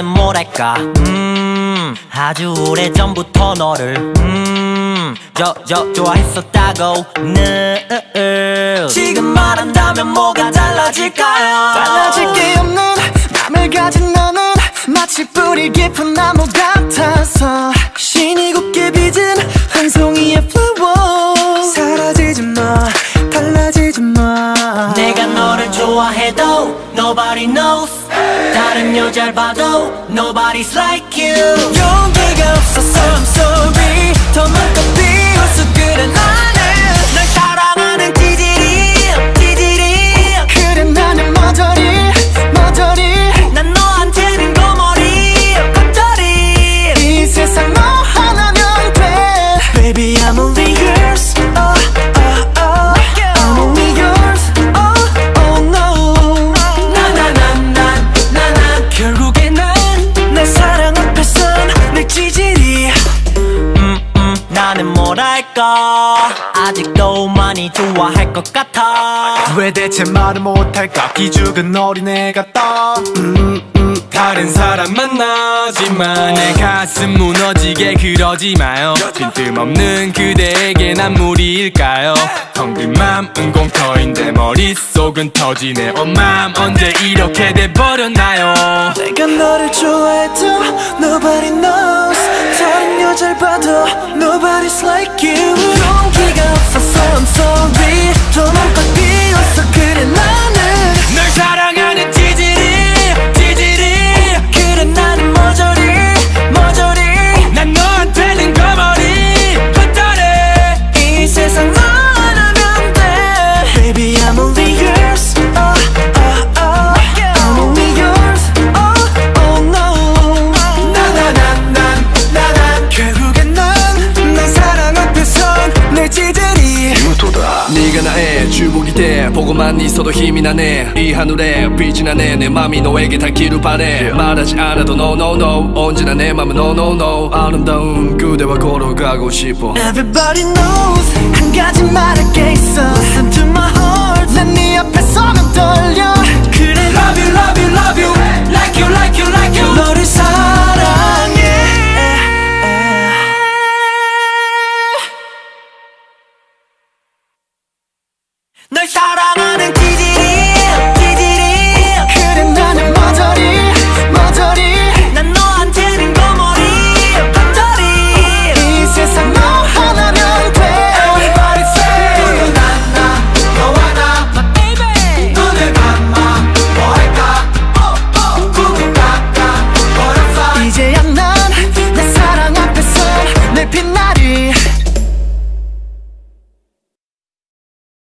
뭐랄까? 음 아주 오래전부터 너를 음저 저 좋아했었다고. 늘 지금 말한다면 뭐가 달라질까요? 달라질 게 없는 맘을 가진 너는 마치 뿌리 깊은 나무 같아 달라지지 마. 내가 너를 좋아해도 nobody knows. 다른 여자를 봐도 nobody's like you. 용기가 없어서 I'm sorry. 더 마음껏 비웃어 그래 나 뭐랄까 아직도 많이 좋아할 것 같아. 왜 대체 말을 못할까? 기죽은 어린애 같다 음, 음. 다른 사람 만나지만 내 가슴 무너지게 그러지 마요. 빈틈없는 그대에게 난 무리일까요? 텅빈 맘은 공터인데 머릿속은 터지네. 엄맘 언제 이렇게 돼버렸나요? 내가 너를 좋아해도 Nobody knows. 다른 여자를 봐도 Nobody's like you ごまんにその日みなねいいはぬれピーチなねねマミのえげたキルパレまだしあなたのノーノーオンジなねマムノーノーノーアルンダウングーではゴロがゴシポ Everybody knows 한 가지만 할게 있어 Listen to my heart 난네 앞에서만 떨려 그래 love you love you love you like you like you like you 너를 사랑해 널 사랑해